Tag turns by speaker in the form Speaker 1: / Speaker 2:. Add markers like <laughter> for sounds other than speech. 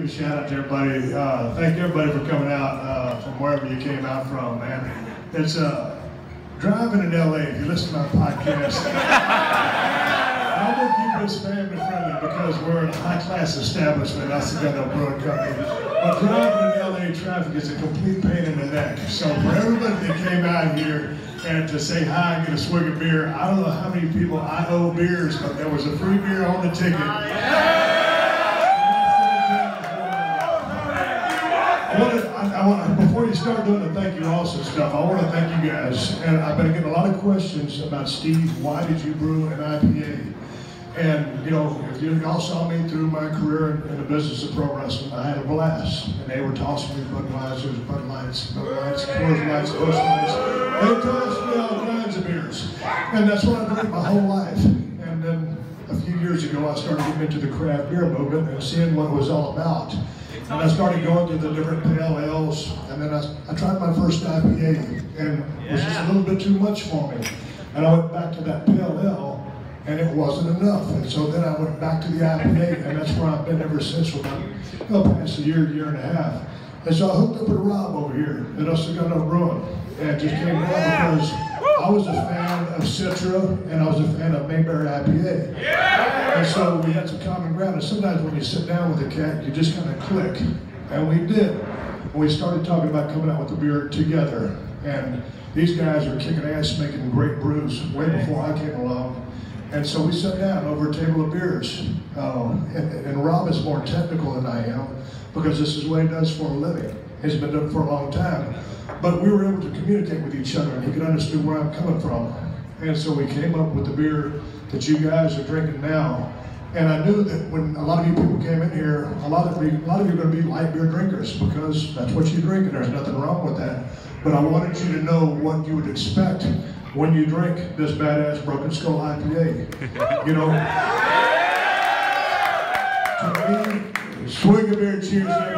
Speaker 1: give a shout out to everybody. Uh, thank everybody for coming out uh, from wherever you came out from, man. It's uh, driving in LA. If you listen to my podcast, <laughs> I'm gonna keep this family friendly because we're a high class establishment. El Segundo brewing company. But driving in LA traffic is a complete pain in the neck. So for everybody that came out here and to say hi and get a swig of beer, I don't know how many people I owe beers, but there was a free beer on the ticket. I I, wanna, before you start doing the thank you also stuff, I want to thank you guys. And I've been getting a lot of questions about Steve. Why did you brew an IPA? And you know, if you all saw me through my career in, the business of pro wrestling, I had a blast. And they were tossing me Budweisers, Bud Lights, Bud Lights, Coors Lights, Busch Lights. They tossed me all kinds of beers, and that's what I did my whole life. And then a few years ago, I started getting into the craft beer movement and seeing what it was all about. And I started going to the different pale ales, and then I, I tried my first IPA, and it was just a little bit too much for me. And I went back to that pale ale, and it wasn't enough. And so then I went back to the IPA, and that's where I've been ever since for about well, past a year, year and a half. And so I hooked up with Rob over here at El Segundo Brewing, and it just came down because I was a fan of Citra, and I was a fan of Mayberry IPA. And so we had some common ground. And sometimes when you sit down with a cat, you just kind of click. And we did. And we started talking about coming out with the beer together. And these guys are kicking ass, making great brews way before I came along. And so we sat down over a table of beers. Um, and, and Rob is more technical than I am because this is what he does for a living. He's been done for a long time. But we were able to communicate with each other and he could understand where I'm coming from. And so we came up with the beer that you guys are drinking now. And I knew that when a lot of you people came in here, a lot of you, a lot of you are going to be light beer drinkers because that's what you drink, and there's nothing wrong with that. But I wanted you to know what you would expect when you drink this badass Broken Skull IPA. <laughs> You know, to me, of beer, cheers,